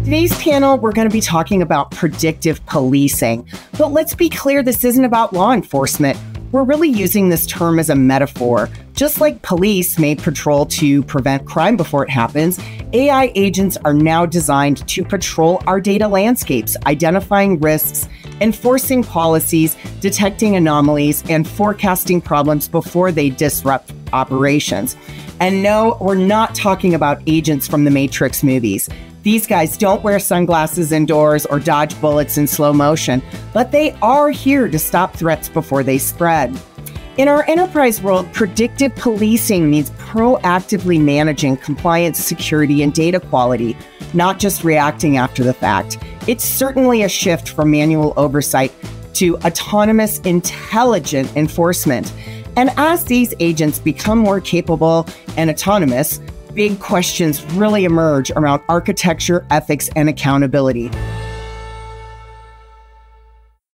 Today's panel, we're going to be talking about predictive policing. But let's be clear, this isn't about law enforcement. We're really using this term as a metaphor. Just like police may patrol to prevent crime before it happens, AI agents are now designed to patrol our data landscapes, identifying risks, enforcing policies, detecting anomalies, and forecasting problems before they disrupt operations. And no, we're not talking about agents from the Matrix movies. These guys don't wear sunglasses indoors or dodge bullets in slow motion, but they are here to stop threats before they spread. In our enterprise world, predictive policing means proactively managing compliance, security, and data quality, not just reacting after the fact. It's certainly a shift from manual oversight to autonomous, intelligent enforcement. And as these agents become more capable and autonomous, big questions really emerge around architecture, ethics, and accountability.